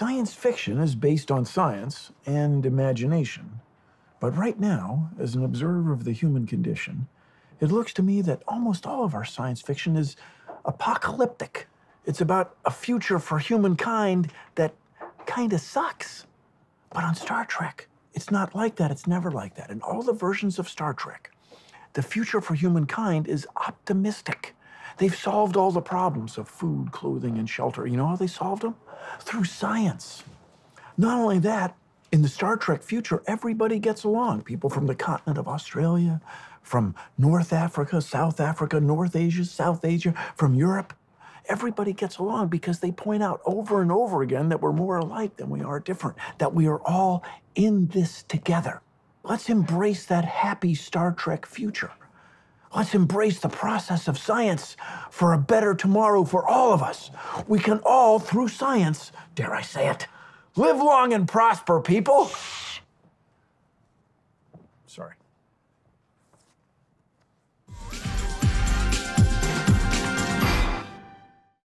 Science fiction is based on science and imagination. But right now, as an observer of the human condition, it looks to me that almost all of our science fiction is apocalyptic. It's about a future for humankind that kind of sucks. But on Star Trek, it's not like that. It's never like that. In all the versions of Star Trek, the future for humankind is optimistic. They've solved all the problems of food, clothing, and shelter. You know how they solved them? Through science. Not only that, in the Star Trek future, everybody gets along. People from the continent of Australia, from North Africa, South Africa, North Asia, South Asia, from Europe. Everybody gets along because they point out over and over again that we're more alike than we are different, that we are all in this together. Let's embrace that happy Star Trek future. Let's embrace the process of science for a better tomorrow for all of us. We can all, through science, dare I say it, live long and prosper, people. Sorry.